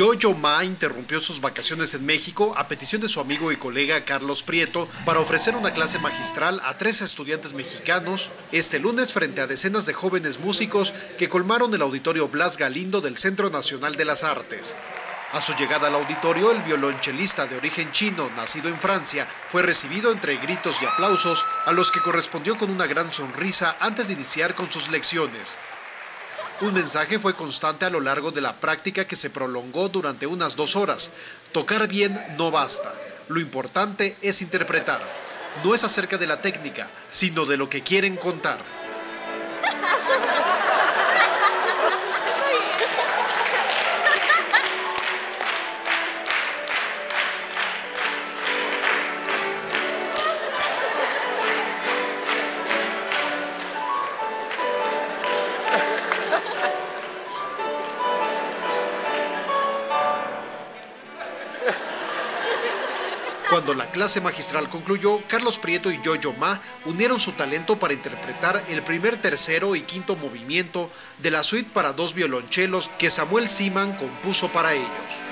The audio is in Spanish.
Jojo Ma interrumpió sus vacaciones en México a petición de su amigo y colega Carlos Prieto para ofrecer una clase magistral a tres estudiantes mexicanos este lunes frente a decenas de jóvenes músicos que colmaron el auditorio Blas Galindo del Centro Nacional de las Artes. A su llegada al auditorio, el violonchelista de origen chino, nacido en Francia, fue recibido entre gritos y aplausos, a los que correspondió con una gran sonrisa antes de iniciar con sus lecciones. Un mensaje fue constante a lo largo de la práctica que se prolongó durante unas dos horas. Tocar bien no basta. Lo importante es interpretar. No es acerca de la técnica, sino de lo que quieren contar. Cuando la clase magistral concluyó, Carlos Prieto y Jojo Ma unieron su talento para interpretar el primer, tercero y quinto movimiento de la suite para dos violonchelos que Samuel Siman compuso para ellos.